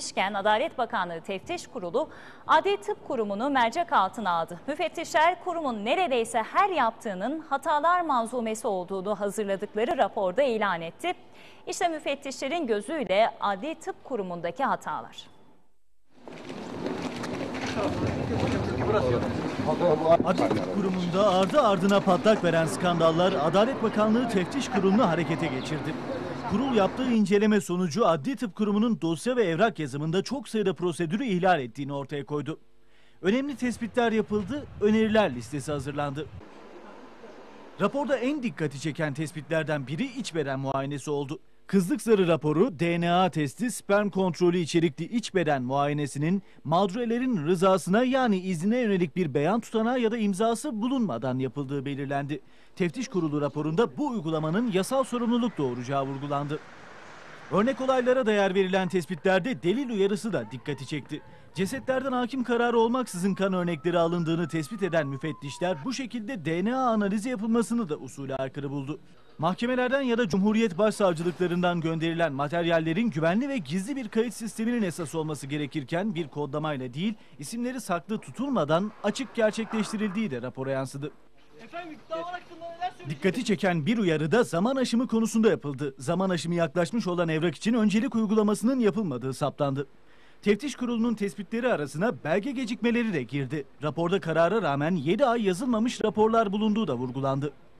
Müfettişken Adalet Bakanlığı Teftiş Kurulu Adli Tıp Kurumu'nu mercek altına aldı. Müfettişler kurumun neredeyse her yaptığının hatalar manzumesi olduğunu hazırladıkları raporda ilan etti. İşte müfettişlerin gözüyle Adli Tıp Kurumu'ndaki hatalar. Adli Tıp Kurumu'nda ardı ardına patlak veren skandallar Adalet Bakanlığı Teftiş Kurulu'nu harekete geçirdi. Kurul yaptığı inceleme sonucu Adli Tıp Kurumu'nun dosya ve evrak yazımında çok sayıda prosedürü ihlal ettiğini ortaya koydu. Önemli tespitler yapıldı, öneriler listesi hazırlandı. Raporda en dikkati çeken tespitlerden biri iç beden muayenesi oldu. Kızlık zarı raporu, DNA testi, sperm kontrolü içerikli iç beden muayenesinin mağdurelerin rızasına yani iznine yönelik bir beyan tutanağı ya da imzası bulunmadan yapıldığı belirlendi. Teftiş kurulu raporunda bu uygulamanın yasal sorumluluk doğuracağı vurgulandı. Örnek olaylara değer verilen tespitlerde delil uyarısı da dikkati çekti. Cesetlerden hakim kararı olmaksızın kan örnekleri alındığını tespit eden müfettişler bu şekilde DNA analizi yapılmasını da usule aykırı buldu. Mahkemelerden ya da Cumhuriyet Başsavcılıklarından gönderilen materyallerin güvenli ve gizli bir kayıt sisteminin esas olması gerekirken bir kodlamayla değil, isimleri saklı tutulmadan açık gerçekleştirildiği de rapora yansıdı. Dikkati çeken bir uyarı da zaman aşımı konusunda yapıldı. Zaman aşımı yaklaşmış olan evrak için öncelik uygulamasının yapılmadığı saptandı. Teftiş kurulunun tespitleri arasına belge gecikmeleri de girdi. Raporda karara rağmen 7 ay yazılmamış raporlar bulunduğu da vurgulandı.